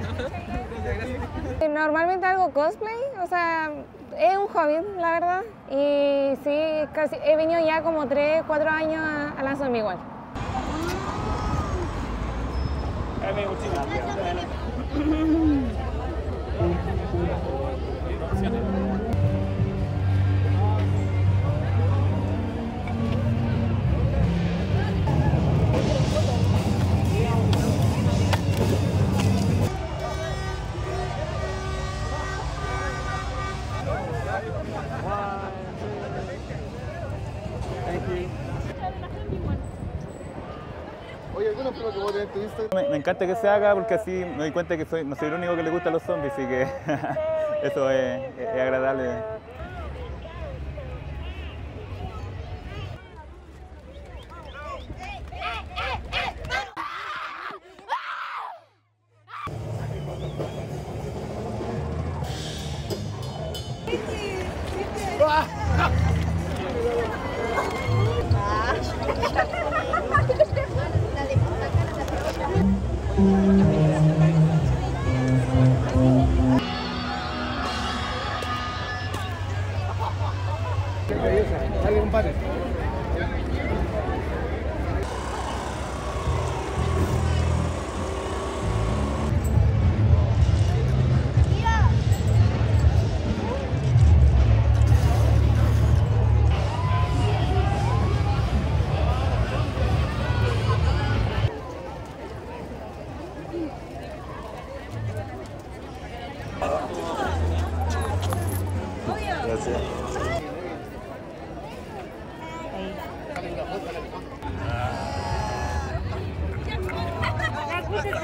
Normalmente hago cosplay, o sea, es un hobby, la verdad. Y sí, casi, he venido ya como 3, 4 años a, a la Zombie igual. Oye. Me, me encanta que se haga porque así me doy cuenta que soy, no soy el único que le gustan los zombies, así que eso es, es agradable. Dale, compadre. Grazie. Hey.